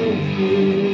Senhor.